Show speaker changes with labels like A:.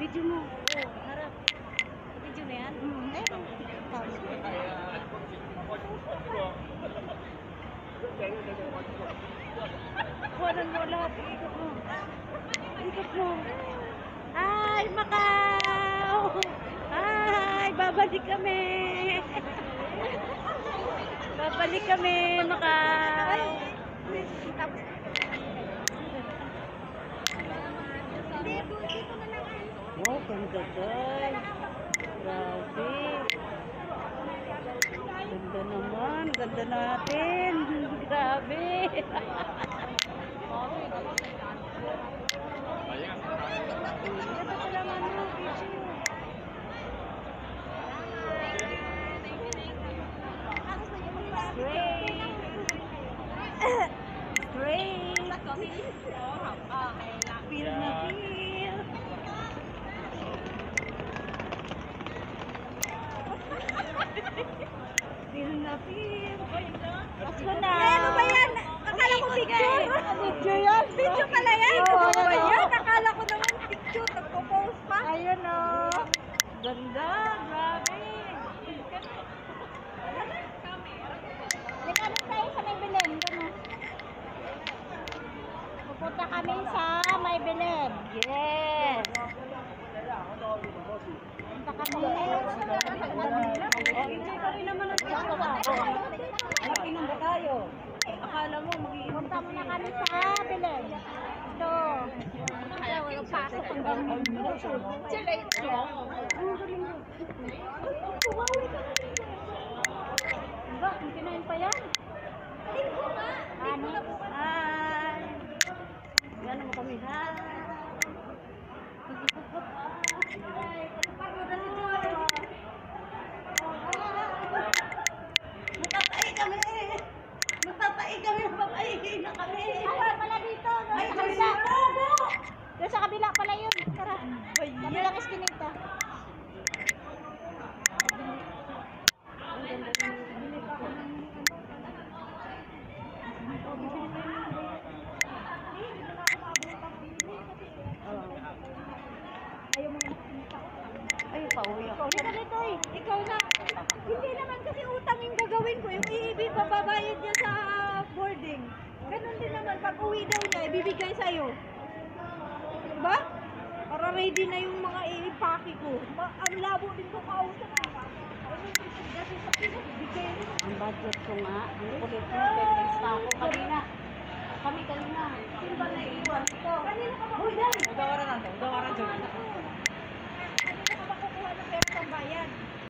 A: Video mo. Oh, harap. Video na yan?
B: Hmm.
A: Eh, Kuhanan mo lahat. Ikot mo. Ikot mo. Ay, Macau! Ay, babalik kami. babalik kami, Macau. Wow, ganda guys. Grabe. Ganda naman. Ganda natin. Grabe. Ganda pala Feel na feel. Pasko na.
B: ano ba yan? Akala ko picture. Video yan. Video pala yan. Ano ba
A: ano?
B: yan? Akala ko naman picture. Nagpo-post pa.
A: Ayun o. Ganda. Grabe.
B: Nagano tayo sa may Belen. Pupunta kami sa may Belen.
A: Yes.
B: Punta kami.
A: Oh, enjoy ka rin ang. Nakinom ba tayo? Akala mo mag-iinom
B: Punta muna kami sa Belen. Ito. Kaya walang pasok hanggang Sila ito.
A: Diba? Ang kinain pa yan?
B: Ano?
A: Hi. Gano'n mo kami. Hi. Magtatai kami. Magtatai kami. Magpapaigay na kami.
B: Ay, pala dito. Doon
A: Ay,
B: sa
A: Diyos
B: kabila.
A: ko.
B: Doon sa kabila pala yun. Tara.
A: Ay,
B: Kabilang iskinita.
A: Ay, pauwi ako.
B: Dito dito eh. Ikaw na. Hindi naman kasi utang yung gagawin ko. Yung iibig pababayad niya sa boarding. Ganun din naman. Pag uwi daw niya, ibibigay sa'yo. Diba? Para ready na yung mga iipaki ko. Ma ang labo din ko kausap.
A: Ang budget ko nga, ang kulit mo. Kami kanina.
B: Sino ba naiiwan? Ito. Kanina ka ba? Uy, dali.
A: Udawaran na, udawaran dyan.